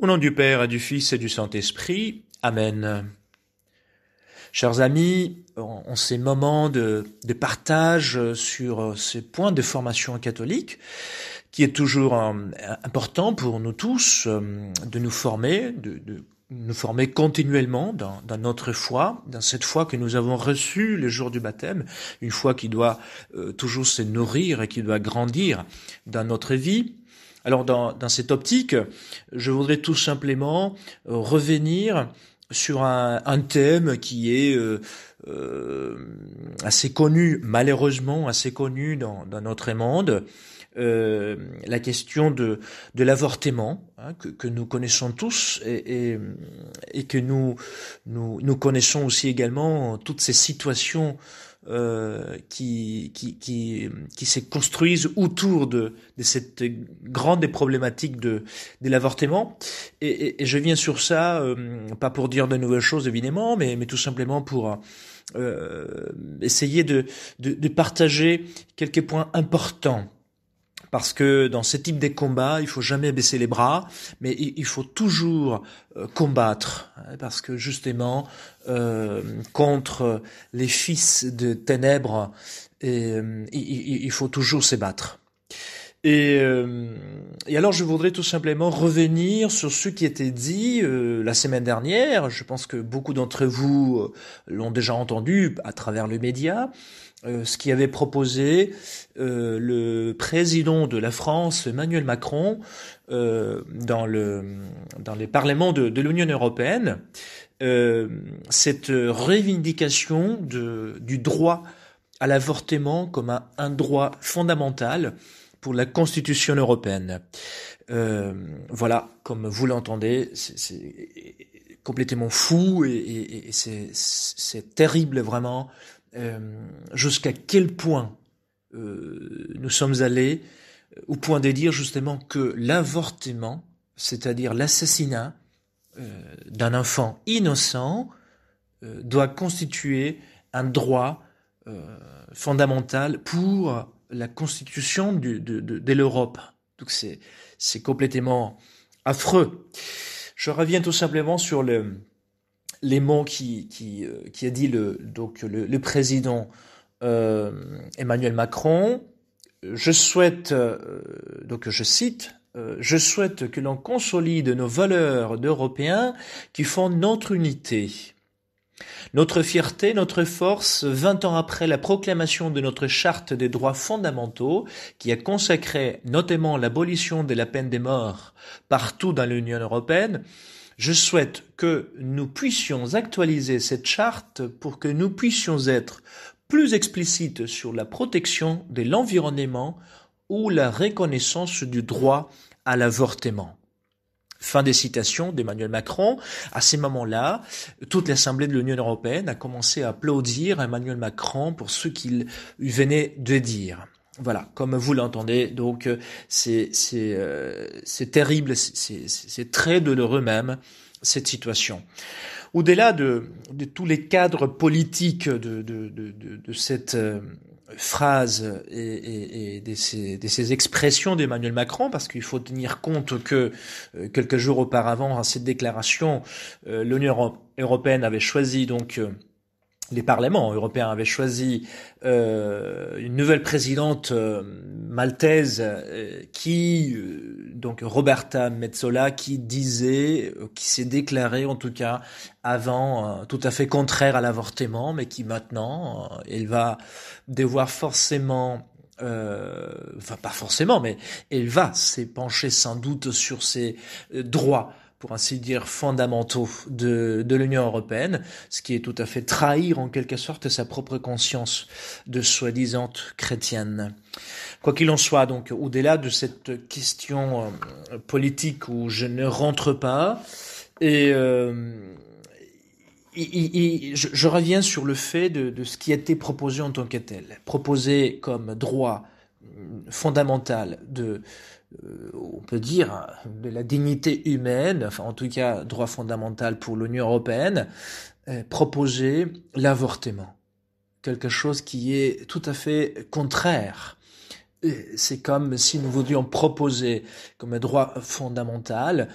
Au nom du Père et du Fils et du Saint-Esprit. Amen. Chers amis, en ces moments de, partage sur ces points de formation catholique, qui est toujours euh, important pour nous tous euh, de nous former, de, nous former continuellement dans, dans, notre foi, dans cette foi que nous avons reçue le jour du baptême, une foi qui doit euh, toujours se nourrir et qui doit grandir dans notre vie. Alors dans, cette optique, je voudrais tout simplement euh, revenir sur un, thème qui est euh, euh, assez connu, malheureusement assez connu dans, notre monde, la question de, de l'avortement, hein, que, nous connaissons tous et, que nous, nous, connaissons aussi également toutes ces situations euh, qui, qui, qui, qui se construisent autour de, de cette grande problématique de, de l'avortement. Et, et, je viens sur ça, euh, pas pour dire de nouvelles choses évidemment, mais, mais tout simplement pour euh, essayer de, de, de partager quelques points importants parce que dans ce type de combat, il faut jamais baisser les bras, mais il faut toujours euh, combattre, hein, parce que justement, euh, contre les fils de ténèbres, euh, il, faut toujours se battre. Et, et, alors je voudrais tout simplement revenir sur ce qui était dit la semaine dernière. Je pense que beaucoup d'entre vous l'ont déjà entendu à travers les médias. Euh, ce qui avait proposé euh, le président de la France, Emmanuel Macron, euh, dans, le, dans les parlements de, de l'Union européenne, cette revendication de, du droit à l'avortement comme un, un, droit fondamental pour la Constitution européenne. voilà, comme vous l'entendez, c'est complètement fou et c'est terrible vraiment euh, jusqu'à quel point euh, nous sommes allés euh, au point de dire justement que l'avortement, c'est-à-dire l'assassinat d'un enfant innocent, doit constituer un droit fondamental pour la constitution de, l'Europe. Donc c'est complètement affreux. Je reviens tout simplement sur le les mots euh, qui a dit le, président euh, Emmanuel Macron. Je souhaite, euh, donc je cite, je souhaite que l'on consolide nos valeurs d'Européens qui font notre unité. Notre fierté, notre force, vingt ans après la proclamation de notre charte des droits fondamentaux, qui a consacré notamment l'abolition de la peine des morts partout dans l'Union européenne, je souhaite que nous puissions actualiser cette charte pour que nous puissions être plus explicites sur la protection de l'environnement ou la reconnaissance du droit à l'avortement. Fin des citations d'Emmanuel Macron. À ces moments-là, toute l'Assemblée de l'Union européenne a commencé à applaudir Emmanuel Macron pour ce qu'il venait de dire. Voilà, comme vous l'entendez, donc euh, c'est euh, terrible, c'est très douloureux même cette situation. Au-delà de, de, tous les cadres politiques de, de, de cette euh, phrase et, et, et de, ces, de, ces, expressions d'Emmanuel Macron, parce qu'il faut tenir compte que quelques jours auparavant, à cette déclaration, l'Union européenne avait choisi donc les parlements européens avaient choisi euh, une nouvelle présidente euh, maltaise euh, qui, euh, donc Roberta Metsola, qui disait, qui s'est déclarée en tout cas avant tout à fait contraire à l'avortement, mais qui maintenant, elle va devoir forcément enfin pas forcément, mais elle va s'épancher sans doute sur ses droits pour ainsi dire, fondamentaux de, de l'Union européenne, ce qui est tout à fait trahir en quelque sorte sa propre conscience de soi-disant chrétienne. Quoi qu'il en soit, donc, au-delà de cette question euh, politique où je ne rentre pas, et euh, je, je, reviens sur le fait de, de, ce qui a été proposé en tant que tel, proposé comme droit fondamental de on peut dire, de la dignité humaine, enfin en tout cas droit fondamental pour l'Union européenne, euh, proposer l'avortement. Quelque chose qui est tout à fait contraire c'est comme si nous voulions proposer comme un droit fondamental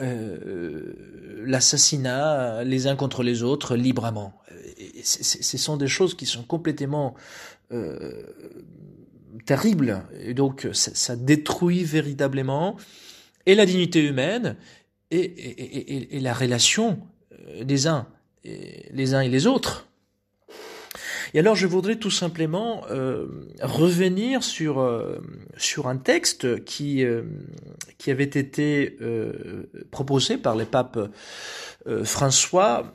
euh, l'assassinat les uns contre les autres librement. Ce sont des choses qui sont complètement euh, terribles et donc ça, détruit véritablement et la dignité humaine et, la relation euh, des uns, les uns et les autres. Et alors je voudrais tout simplement euh, revenir sur euh, sur un texte qui qui avait été proposé par le pape euh, François.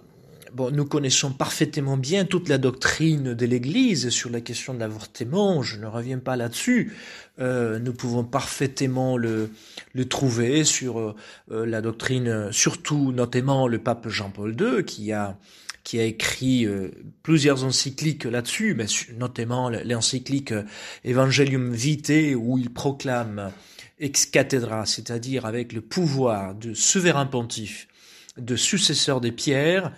Bon, nous connaissons parfaitement bien toute la doctrine de l'Église sur la question de l'avortement. Je ne reviens pas là-dessus. nous pouvons parfaitement le le trouver sur la doctrine, surtout notamment le pape Jean-Paul II qui a qui a écrit euh, plusieurs encycliques là-dessus, notamment l'encyclique euh, Evangelium Vitae où il proclame ex cathedra, c'est-à-dire avec le pouvoir de souverain pontife, de successeur des pierres,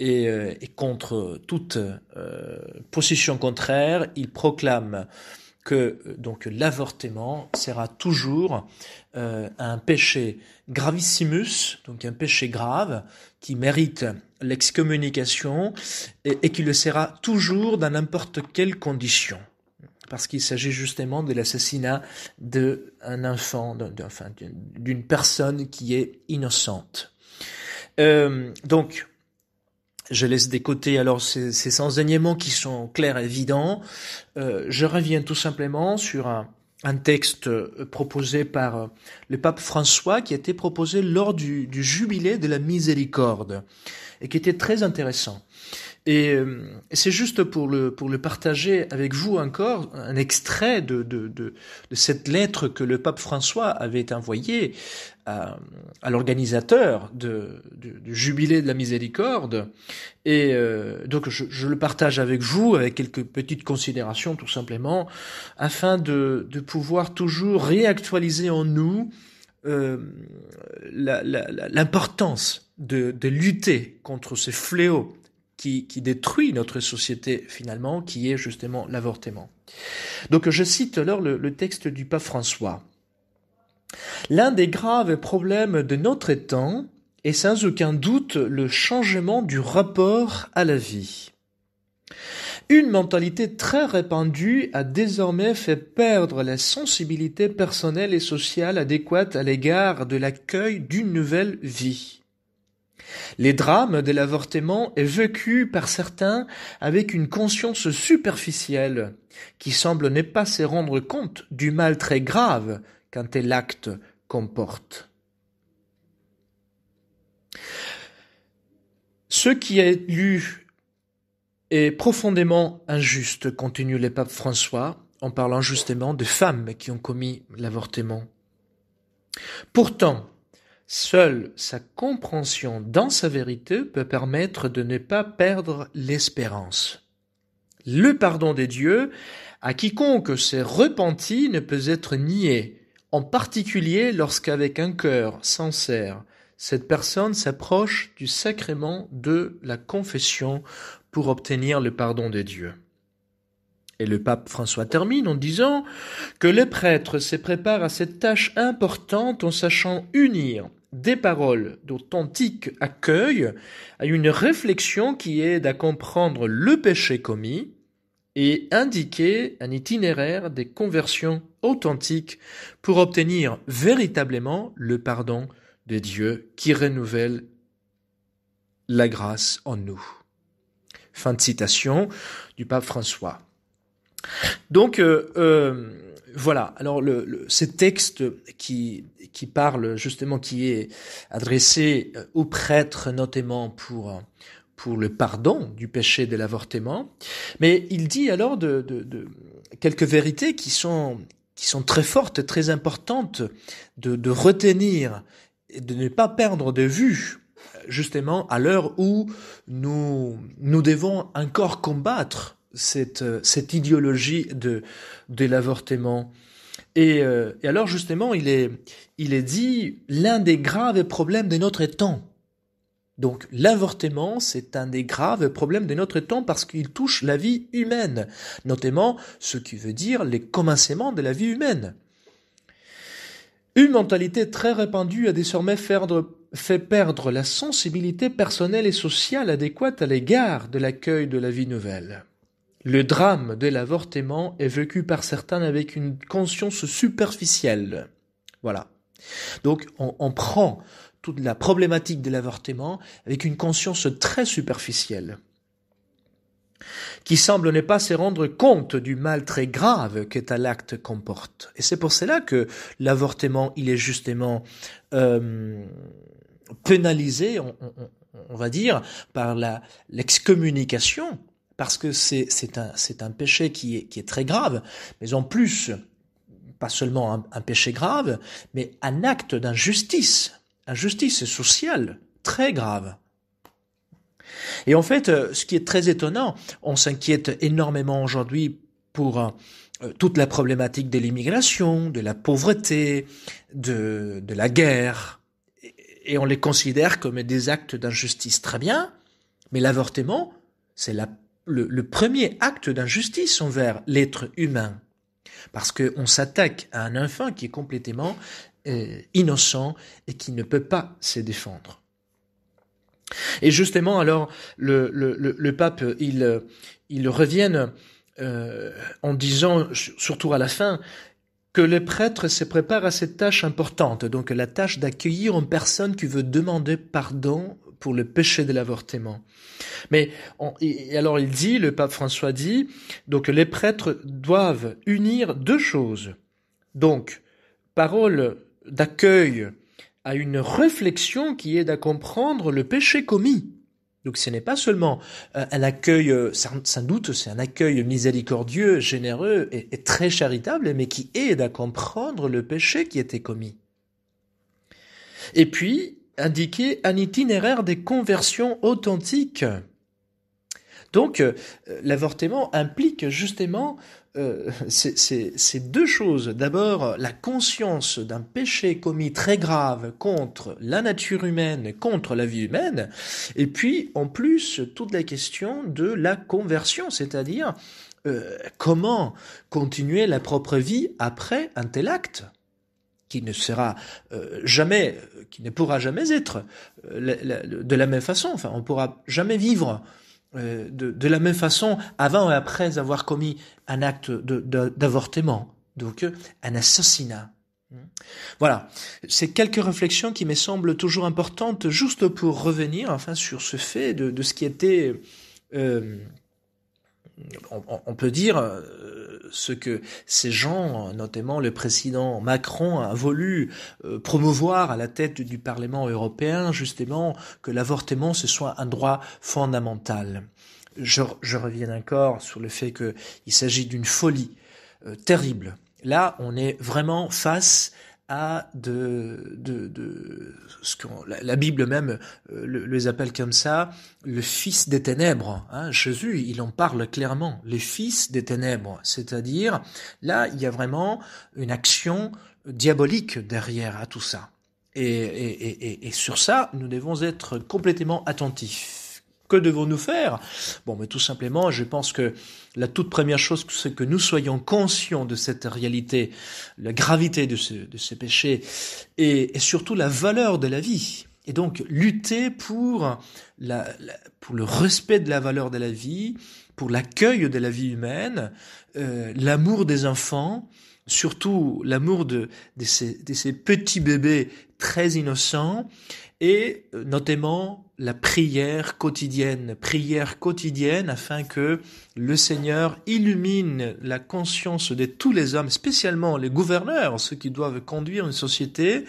et, euh, et contre toute euh, position contraire, il proclame que donc l'avortement sera toujours euh, un péché gravissimus, donc un péché grave qui mérite l'excommunication et, qui le sera toujours dans n'importe quelle condition parce qu'il s'agit justement de l'assassinat d'un enfant, d'une personne qui est innocente. Euh, donc, je laisse des côtés alors ces, ces enseignements qui sont clairs et évidents. Euh, je reviens tout simplement sur un, texte euh, proposé par euh, le pape François qui a été proposé lors du, du jubilé de la miséricorde et qui était très intéressant. Et euh, c'est juste pour le, pour le partager avec vous encore un extrait de, de, de, de cette lettre que le pape François avait envoyée à, à l'organisateur du jubilé de la miséricorde. Et euh, donc je, je, le partage avec vous avec quelques petites considérations tout simplement afin de, de pouvoir toujours réactualiser en nous euh, l'importance de, de lutter contre ces fléaux qui, qui détruit notre société finalement, qui est justement l'avortement. Donc je cite alors le texte du pape François. L'un des graves problèmes de notre temps est sans aucun doute le changement du rapport à la vie. Une mentalité très répandue a désormais fait perdre la sensibilité personnelle et sociale adéquate à l'égard de l'accueil d'une nouvelle vie. Les drames de l'avortement est vécu par certains avec une conscience superficielle qui semble ne pas se rendre compte du mal très grave qu'un tel acte comporte. Ce qui est lu est profondément injuste, continue le pape François, en parlant justement de femmes qui ont commis l'avortement. Pourtant, Seule sa compréhension dans sa vérité peut permettre de ne pas perdre l'espérance. Le pardon des dieux à quiconque s'est repenti ne peut être nié, en particulier lorsqu'avec un cœur sincère, cette personne s'approche du sacrement de la confession obtenir le pardon des dieux. Et le pape François termine en disant que le prêtre se prépare à cette tâche importante en sachant unir des paroles d'authentique accueil à une réflexion qui aide à comprendre le péché commis et indiquer un itinéraire des conversions authentiques pour obtenir véritablement le pardon de Dieu qui renouvelle la grâce en nous. Fin de citation du pape François. Donc, euh, euh, voilà. Alors, ce texte qui qui parle justement, qui est adressé euh, aux prêtres notamment pour pour le pardon du péché de l'avortement, mais il dit alors de, quelques vérités qui sont qui sont très fortes, très importantes de, de retenir et de ne pas perdre de vue justement à l'heure où nous nous devons encore combattre cette, cette idéologie de, de l'avortement. Et, euh, et, alors justement, il est, il est dit l'un des graves problèmes de notre temps. Donc l'avortement, c'est un des graves problèmes de notre temps parce qu'il touche la vie humaine, notamment ce qui veut dire les commencements de la vie humaine. Une mentalité très répandue a désormais fait perdre la sensibilité personnelle et sociale adéquate à l'égard de l'accueil de la vie nouvelle. Le drame de l'avortement est vécu par certains avec une conscience superficielle. Voilà. Donc on, prend toute la problématique de l'avortement avec une conscience très superficielle qui semble ne pas se rendre compte du mal très grave qu'est un acte comporte. Et c'est pour cela que l'avortement, il est justement euh, pénalisé, on, va dire, par l'excommunication, parce que c'est un péché qui est qui très grave, mais en plus pas seulement un, un péché grave, mais un acte d'injustice injustice sociale très grave. Et en fait, euh, ce qui est très étonnant, on s'inquiète énormément aujourd'hui pour euh, toute la problématique de l'immigration, de la pauvreté, de, de la guerre, et on les considère comme des actes d'injustice. Très bien, mais l'avortement, c'est le, premier acte d'injustice envers l'être humain. Parce qu'on s'attaque à un enfant qui est complètement euh, innocent et qui ne peut pas se défendre. Et justement, alors, le, pape, il, il revient euh, en disant, surtout à la fin, que les prêtres se préparent à cette tâche importante, donc la tâche d'accueillir une personne qui veut demander pardon pour le péché de l'avortement. Mais alors il dit, le pape François dit, donc les prêtres doivent unir deux choses. Donc, parole d'accueil à une réflexion qui aide à comprendre le péché commis. Donc ce n'est pas seulement euh, un accueil, euh, sans doute c'est un accueil miséricordieux, généreux et, et, très charitable, mais qui aide à comprendre le péché qui était commis. Et puis, indiquer un itinéraire des conversions authentiques. Donc, euh, l'avortement implique justement euh, c'est deux choses. D'abord, la conscience d'un péché commis très grave contre la nature humaine, contre la vie humaine, et puis en plus toute la question de la conversion, c'est-à-dire euh, comment continuer la propre vie après un tel acte qui ne sera euh, jamais, qui ne pourra jamais être de la même façon. Enfin, on pourra jamais vivre de, de, la même façon avant et après avoir commis un acte d'avortement, donc euh, un assassinat. Voilà, c'est quelques réflexions qui me semblent toujours importantes, juste pour revenir enfin sur ce fait de, de ce qui était euh, on, peut dire euh, ce que ces gens, notamment le président Macron, a voulu euh, promouvoir à la tête du Parlement européen, justement, que l'avortement ce soit un droit fondamental. Je, reviens encore sur le fait qu'il s'agit d'une folie euh, terrible. Là, on est vraiment face à de, de, de ce la, Bible même euh, les appelle comme ça, le fils des ténèbres. Hein. Jésus, il en parle clairement, les fils des ténèbres. C'est-à-dire, là, il y a vraiment une action diabolique derrière à tout ça. Et, et, et, et sur ça, nous devons être complètement attentifs. Que devons-nous faire? Bon, mais tout simplement, je pense que la toute première chose, c'est que nous soyons conscients de cette réalité, la gravité de, ce, de ces péchés et, et, surtout la valeur de la vie. Et donc lutter pour, la, la, pour le respect de la valeur de la vie, pour l'accueil de la vie humaine, euh, l'amour des enfants, surtout l'amour de, de, ces, de ces petits bébés très innocents, et euh, notamment la prière quotidienne, prière quotidienne afin que le Seigneur illumine la conscience de tous les hommes, spécialement les gouverneurs, ceux qui doivent conduire une société,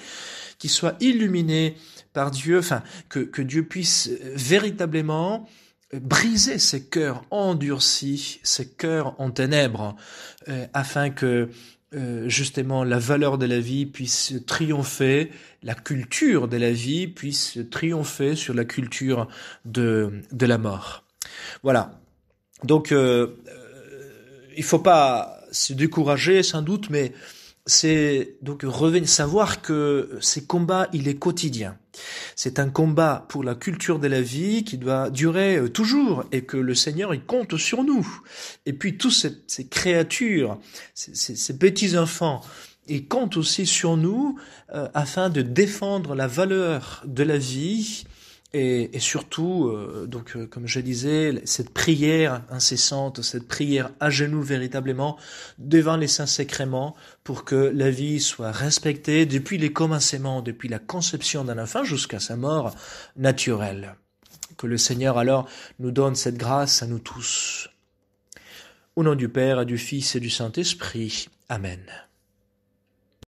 qui soient illuminés par Dieu, enfin que, que Dieu puisse véritablement briser ces cœurs endurcis, ces cœurs en ténèbres, euh, afin que euh, justement la valeur de la vie puisse triompher, la culture de la vie puisse triompher sur la culture de, de la mort. Voilà. Donc, euh, euh, il faut pas se décourager sans doute, mais c'est donc revenir savoir que ces combats il est quotidien. C'est un combat pour la culture de la vie qui doit durer euh, toujours et que le Seigneur il compte sur nous. Et puis tous ces, créatures, ces petits enfants il compte aussi sur nous euh, afin de défendre la valeur de la vie et, et surtout, euh, donc euh, comme je disais, cette prière incessante, cette prière à genoux véritablement devant les saints sacrements pour que la vie soit respectée depuis les commencements, depuis la conception d'un enfant jusqu'à sa mort naturelle. Que le Seigneur alors nous donne cette grâce à nous tous. Au nom du Père, du Fils et du Saint-Esprit. Amen.